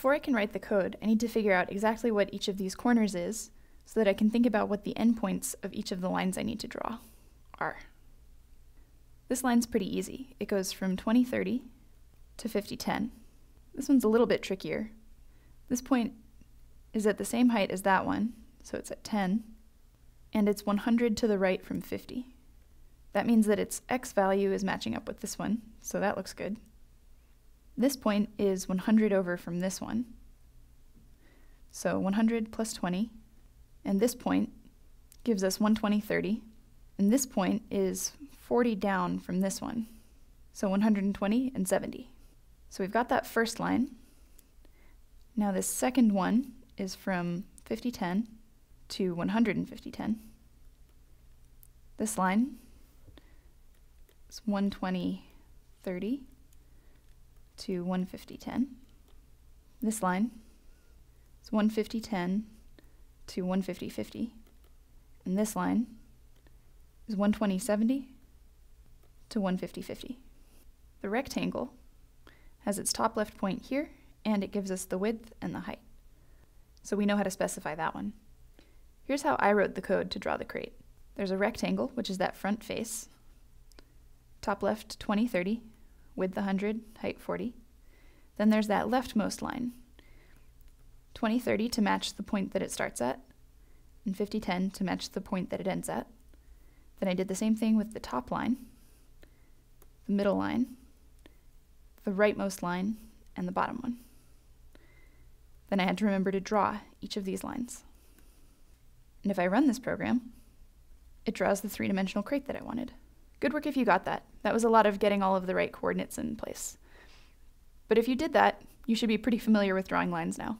before I can write the code, I need to figure out exactly what each of these corners is so that I can think about what the endpoints of each of the lines I need to draw are. This line's pretty easy. It goes from 2030 to 5010. This one's a little bit trickier. This point is at the same height as that one, so it's at 10, and it's 100 to the right from 50. That means that its x value is matching up with this one, so that looks good. This point is 100 over from this one. So 100 plus 20, and this point gives us 120, 30, and this point is 40 down from this one. So 120 and 70. So we've got that first line. Now this second one is from 5010 to 15010. This line is 120 30 to 150 This line is 150 10 to 150 50. And this line is 120 70 to 150 50. The rectangle has its top left point here, and it gives us the width and the height. So we know how to specify that one. Here's how I wrote the code to draw the crate. There's a rectangle, which is that front face. Top left 20, 30, width 100, height 40. Then there's that leftmost line. 20, 30 to match the point that it starts at, and 50, 10 to match the point that it ends at. Then I did the same thing with the top line, the middle line, the rightmost line, and the bottom one. Then I had to remember to draw each of these lines. And if I run this program, it draws the three-dimensional crate that I wanted. Good work if you got that. That was a lot of getting all of the right coordinates in place. But if you did that, you should be pretty familiar with drawing lines now.